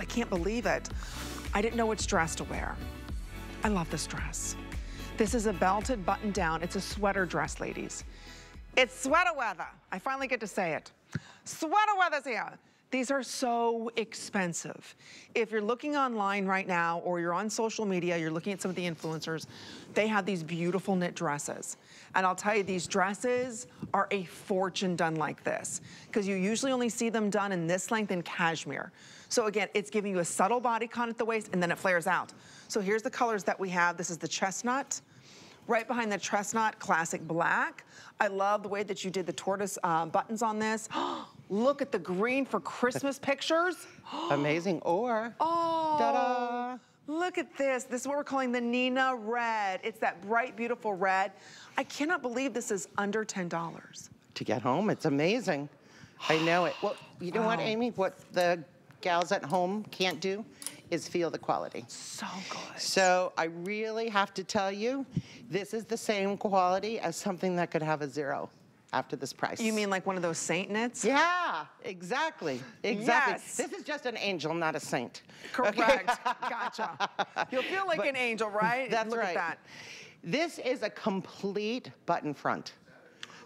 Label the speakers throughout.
Speaker 1: I can't believe it. I didn't know which dress to wear. I love this dress. This is a belted button down. It's a sweater dress, ladies. It's sweater weather. I finally get to say it. Sweater weather's here. These are so expensive. If you're looking online right now or you're on social media, you're looking at some of the influencers, they have these beautiful knit dresses. And I'll tell you, these dresses are a fortune done like this because you usually only see them done in this length in cashmere. So again, it's giving you a subtle bodycon at the waist and then it flares out. So here's the colors that we have. This is the chestnut. Right behind the chestnut, classic black. I love the way that you did the tortoise uh, buttons on this. Look at the green for Christmas pictures.
Speaker 2: Amazing. Or,
Speaker 1: oh. Look at this. This is what we're calling the Nina Red. It's that bright, beautiful red. I cannot believe this is under $10.
Speaker 2: To get home, it's amazing. I know it. Well, you know wow. what, Amy? What the gals at home can't do is feel the quality.
Speaker 1: So good.
Speaker 2: So I really have to tell you, this is the same quality as something that could have a zero after this price.
Speaker 1: You mean like one of those saint knits?
Speaker 2: Yeah, exactly, exactly.
Speaker 1: Yes.
Speaker 2: This is just an angel, not a saint.
Speaker 1: Correct, okay. gotcha. You'll feel like but an angel, right?
Speaker 2: That's
Speaker 1: Look
Speaker 2: right.
Speaker 1: That.
Speaker 2: This is a complete button front.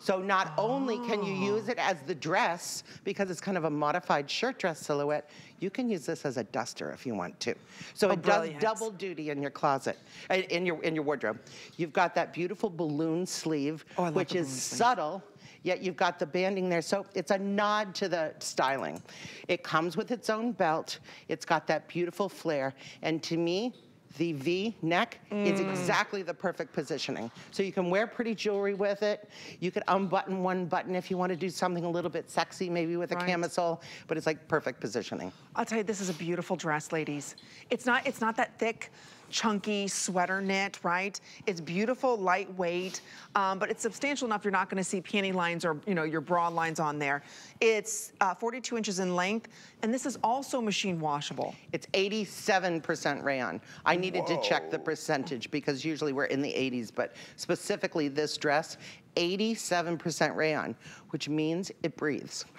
Speaker 2: So not oh. only can you use it as the dress, because it's kind of a modified shirt dress silhouette, you can use this as a duster if you want to. So oh, it brilliant. does double duty in your closet, in your, in your wardrobe. You've got that beautiful balloon sleeve,
Speaker 1: oh,
Speaker 2: which is subtle, yet you've got the banding there. So it's a nod to the styling. It comes with its own belt. It's got that beautiful flare. And to me, the V neck mm. is exactly the perfect positioning. So you can wear pretty jewelry with it. You could unbutton one button if you want to do something a little bit sexy, maybe with a right. camisole, but it's like perfect positioning.
Speaker 1: I'll tell you, this is a beautiful dress, ladies. It's not, it's not that thick chunky sweater knit, right? It's beautiful, lightweight, um, but it's substantial enough you're not gonna see panty lines or you know your bra lines on there. It's uh, 42 inches in length, and this is also machine washable.
Speaker 2: It's 87% rayon. I needed Whoa. to check the percentage because usually we're in the 80s, but specifically this dress, 87% rayon, which means it breathes.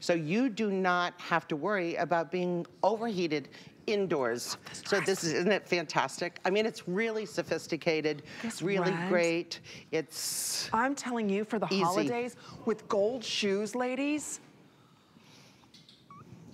Speaker 2: So you do not have to worry about being overheated indoors. So this is, isn't it fantastic? I mean, it's really sophisticated, It's really red. great. It's
Speaker 1: I'm telling you, for the easy. holidays, with gold shoes, ladies,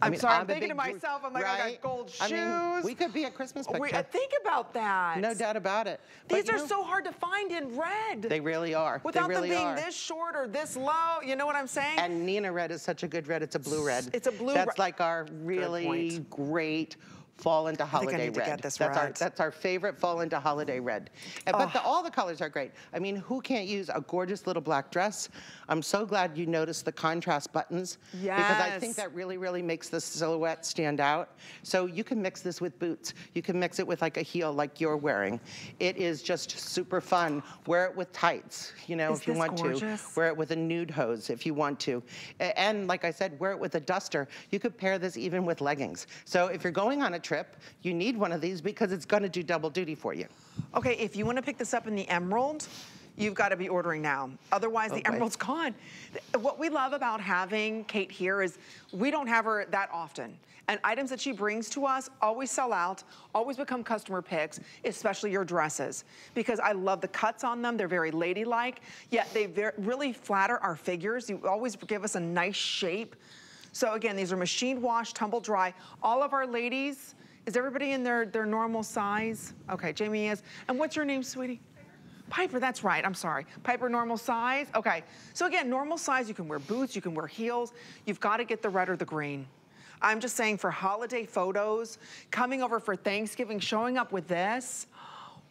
Speaker 1: I'm mean, sorry, I'm, I'm thinking to myself, I'm like, right? I got gold shoes. I
Speaker 2: mean, we could be a Christmas picture. We,
Speaker 1: think about that.
Speaker 2: No doubt about it.
Speaker 1: These but, are know, so hard to find in red.
Speaker 2: They really are.
Speaker 1: Without
Speaker 2: really
Speaker 1: them being
Speaker 2: are.
Speaker 1: this short or this low, you know what I'm saying?
Speaker 2: And Nina red is such a good red. It's a blue red.
Speaker 1: It's a blue
Speaker 2: That's like our really great fall into holiday red.
Speaker 1: that's
Speaker 2: right.
Speaker 1: our
Speaker 2: that's our favorite fall into holiday red. And, oh. But the, all the colors are great. I mean, who can't use a gorgeous little black dress? I'm so glad you noticed the contrast buttons.
Speaker 1: Yes.
Speaker 2: Because I think that really, really makes the silhouette stand out. So you can mix this with boots. You can mix it with like a heel like you're wearing. It is just super fun. Wear it with tights, you know,
Speaker 1: is
Speaker 2: if you want
Speaker 1: gorgeous?
Speaker 2: to. Wear it with a nude hose if you want to. And like I said, wear it with a duster. You could pair this even with leggings. So if you're going on a trip, you need one of these because it's gonna do double duty for you.
Speaker 1: Okay, if you wanna pick this up in the emerald, you've got to be ordering now. Otherwise, okay. the oh, emerald's gone. What we love about having Kate here is we don't have her that often. And items that she brings to us always sell out, always become customer picks, especially your dresses. Because I love the cuts on them. They're very ladylike, yet they really flatter our figures. You always give us a nice shape. So again, these are machine wash, tumble dry. All of our ladies, is everybody in their, their normal size? Okay, Jamie is. And what's your name, sweetie? Piper, that's right, I'm sorry. Piper, normal size? Okay, so again, normal size, you can wear boots, you can wear heels. You've gotta get the red or the green. I'm just saying for holiday photos, coming over for Thanksgiving, showing up with this,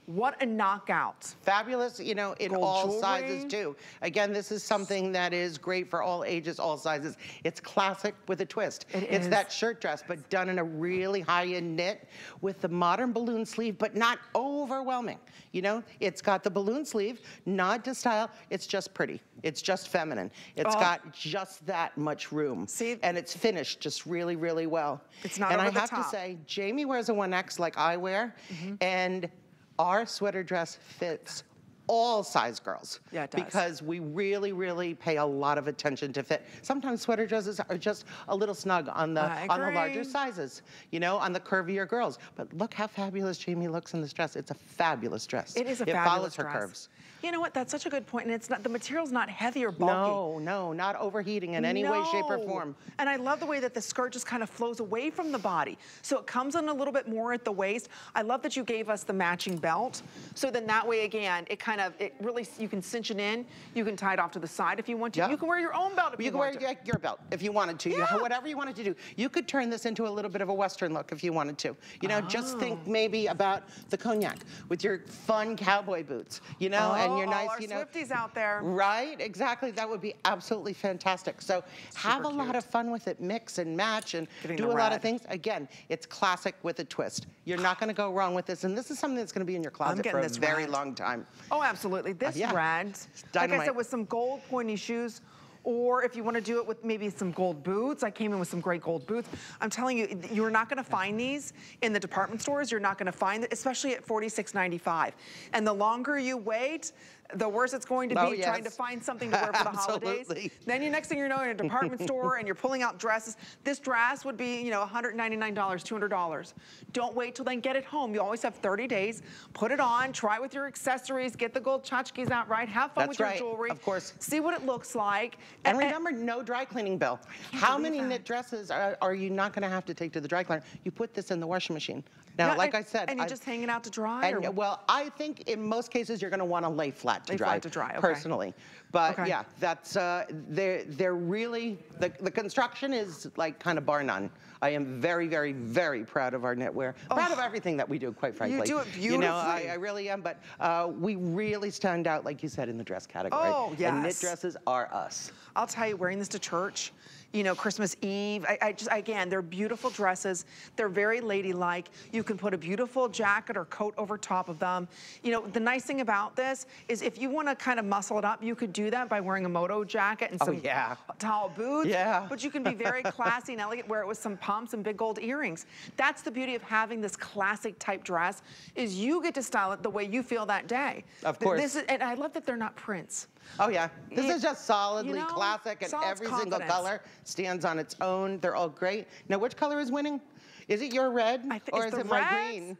Speaker 1: what a knockout.
Speaker 2: Fabulous, you know, in Gold all jewelry. sizes too. Again, this is something that is great for all ages, all sizes. It's classic with a twist.
Speaker 1: It
Speaker 2: it's
Speaker 1: is.
Speaker 2: that shirt dress, but done in a really high-end knit with the modern balloon sleeve, but not overwhelming. You know, it's got the balloon sleeve, nod to style. It's just pretty. It's just feminine. It's oh. got just that much room.
Speaker 1: See?
Speaker 2: And it's finished just really, really well.
Speaker 1: It's not
Speaker 2: And
Speaker 1: I
Speaker 2: have
Speaker 1: top.
Speaker 2: to say, Jamie wears a 1X like I wear, mm -hmm. and our sweater dress fits all size girls.
Speaker 1: Yeah, it does.
Speaker 2: Because we really, really pay a lot of attention to fit. Sometimes sweater dresses are just a little snug on the
Speaker 1: I
Speaker 2: on the larger sizes, you know, on the curvier girls. But look how fabulous Jamie looks in this dress. It's a fabulous dress.
Speaker 1: It is a
Speaker 2: it
Speaker 1: fabulous
Speaker 2: follows her
Speaker 1: dress.
Speaker 2: curves.
Speaker 1: You know what? That's such a good point, and it's not the material's not heavy or bulky.
Speaker 2: No, no, not overheating in any way, shape, or form.
Speaker 1: And I love the way that the skirt just kind of flows away from the body. So it comes in a little bit more at the waist. I love that you gave us the matching belt. So then that way, again, it kind of, it really, you can cinch it in. You can tie it off to the side if you want to.
Speaker 2: Yeah.
Speaker 1: You can wear your own belt if you,
Speaker 2: You can wear
Speaker 1: to.
Speaker 2: your- belt if you wanted to. You-
Speaker 1: Yeah.
Speaker 2: whatever you wanted to do. You could turn this into a little bit of a Western look if you wanted to. You know, just think
Speaker 1: Oh.
Speaker 2: maybe about the cognac with your fun cowboy boots, you know, and your
Speaker 1: Oh,
Speaker 2: nice, you know.
Speaker 1: Swifties out there.
Speaker 2: Right, exactly. That would be absolutely fantastic. So have a lot of fun with it. Mix and match and
Speaker 1: Getting
Speaker 2: do a lot of things. Again, it's classic with a twist. You're not going to go wrong with this. And this is something that's going to be in your closet for a
Speaker 1: this
Speaker 2: very
Speaker 1: red.
Speaker 2: long time.
Speaker 1: Oh, absolutely. This uh,
Speaker 2: yeah.
Speaker 1: red, like I said, with some gold pointy shoes, or if you want to do it with maybe some gold boots. I came in with some great gold boots. I'm telling you, you're not going to find these in the department stores. You're not going to find it, especially at $46.95. And the longer you wait, the worse it's going to oh, be
Speaker 2: Oh,
Speaker 1: trying to find something to wear for the holidays. Then you next thing you know, you're in a department store and you're pulling out dresses. This dress would be, you know, $199, $200. Don't wait till then. Get it home. You always have 30 days. Put it on. Try with your accessories. Get the gold tchotchkes out right. Have fun
Speaker 2: That's
Speaker 1: with your
Speaker 2: right,
Speaker 1: jewelry.
Speaker 2: of course.
Speaker 1: See what it looks like.
Speaker 2: And remember, no dry cleaning bill. How many
Speaker 1: that.
Speaker 2: knit dresses are, are you not going to have to take to the dry cleaner? You put this in the washing machine. Now,
Speaker 1: Yeah,
Speaker 2: like
Speaker 1: and-
Speaker 2: I said,
Speaker 1: and you
Speaker 2: I-
Speaker 1: just hanging it out to dry.
Speaker 2: And
Speaker 1: or-
Speaker 2: well, I think in most cases you're going to want to lay flat to
Speaker 1: Lay
Speaker 2: dry.
Speaker 1: flat to dry, okay.
Speaker 2: Personally, but
Speaker 1: Okay.
Speaker 2: yeah, that's uh, they're they're really the the construction is like kind of bar none. I am very very very proud of our knitwear. Proud of everything that we do, quite frankly.
Speaker 1: You do it
Speaker 2: You know, I,
Speaker 1: beautifully.
Speaker 2: I really am. But uh, we really stand out, like you said, in the dress category.
Speaker 1: Oh,
Speaker 2: And knit dresses are us.
Speaker 1: I'll tell you, wearing this to church, you know, Christmas Eve, I, I just, again, they're beautiful dresses. They're very ladylike. You can put a beautiful jacket or coat over top of them. You know, the nice thing about this is if you want to kind of muscle it up, you could do that by wearing a moto jacket and
Speaker 2: Oh,
Speaker 1: some
Speaker 2: yeah.
Speaker 1: tall boots.
Speaker 2: Yeah.
Speaker 1: But you can be very classy and elegant, wear it with some pumps and big gold earrings. That's the beauty of having this classic type dress, is you get to style it the way you feel that day.
Speaker 2: Of course.
Speaker 1: This is, and I love that they're not prints.
Speaker 2: Oh yeah, this
Speaker 1: It-
Speaker 2: is just solidly
Speaker 1: you know,
Speaker 2: classic, and
Speaker 1: solid
Speaker 2: every single color stands on its own. They're all great. Now, which color is winning? Is it your red or
Speaker 1: it's
Speaker 2: is it my green?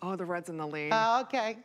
Speaker 1: Oh, the red's in the lead.
Speaker 2: Oh, okay.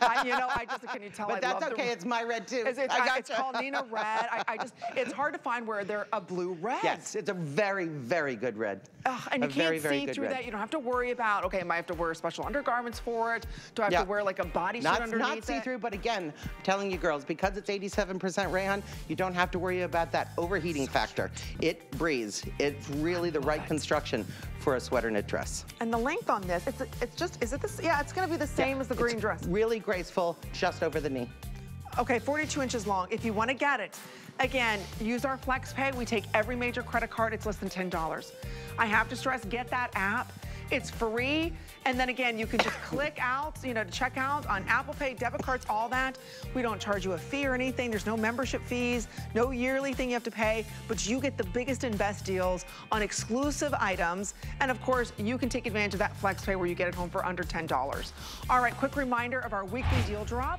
Speaker 1: I, you know, I just, can you tell
Speaker 2: but
Speaker 1: I
Speaker 2: that's okay. It's my red too.
Speaker 1: It's,
Speaker 2: I- gotcha.
Speaker 1: it's called Nina Red. I, I just, it's hard to find where they're a blue red.
Speaker 2: Yes, it's a very, very good red.
Speaker 1: Ugh, and you can't
Speaker 2: very
Speaker 1: see through
Speaker 2: red.
Speaker 1: that. You don't have to worry about, okay, am I have to wear special undergarments for it? Do I have
Speaker 2: Yeah.
Speaker 1: to wear like a bodysuit
Speaker 2: Not,
Speaker 1: underneath
Speaker 2: not see-through, but again, I'm telling you girls, because it's 87% rayon, you don't have to worry about that overheating factor. It breathes. It's really the right construction for a sweater knit dress.
Speaker 1: And the length on this, it's, it's just, is it this? Yeah, it's gonna be the same
Speaker 2: Yeah,
Speaker 1: as the green dress.
Speaker 2: Really graceful, just over the knee.
Speaker 1: Okay, 42 inches long. If you want to get it, again, use our Flex Pay. We take every major credit card. It's less than $10. I have to stress, get that app. It's free. And then again, you can just click out, you know, to check out on Apple Pay, debit cards, all that. We don't charge you a fee or anything. There's no membership fees, no yearly thing you have to pay, but you get the biggest and best deals on exclusive items. And of course, you can take advantage of that Flex Pay where you get it home for under $10. All right, quick reminder of our weekly deal drop.